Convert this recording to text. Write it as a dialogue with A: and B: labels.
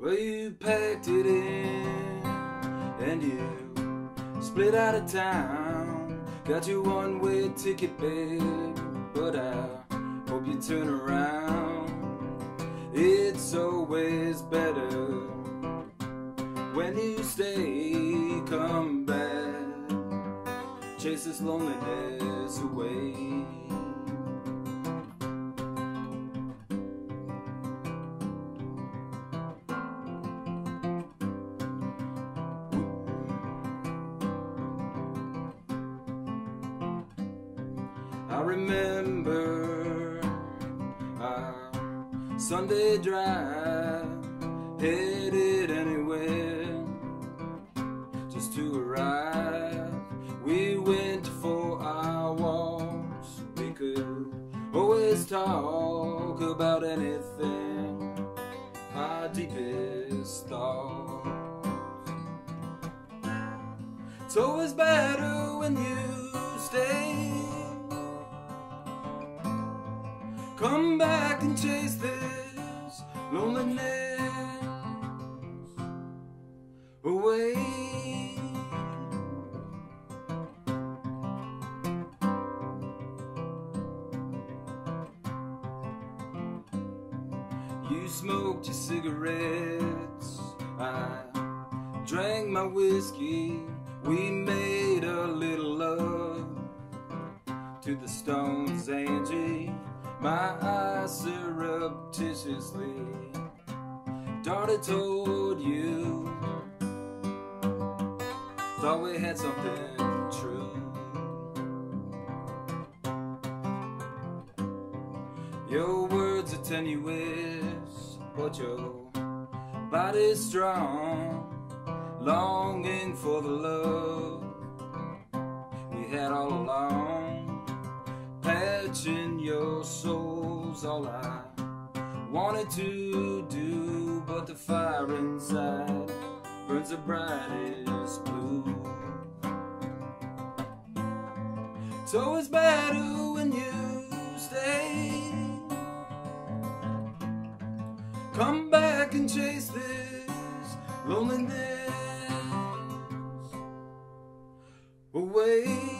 A: Well, you packed it in and you split out of town. Got your one way ticket, babe, but I hope you turn around. It's always better when you stay, come back, chase this loneliness away. I remember our Sunday drive, headed anywhere just to arrive. We went for our walks, we could always talk about anything, our deepest thoughts. It's always better when you stay. Come back and chase this loneliness away. You smoked your cigarettes, I drank my whiskey. We made a little love to the stones, Angie. My eyes surreptitiously darted toward you. Thought we had something true. Your words are tenuous, but your body's strong, longing for the love we had all along. Imagine your soul's all I wanted to do, but the fire inside burns the brightest blue. So it's better when you stay. Come back and chase this loneliness away.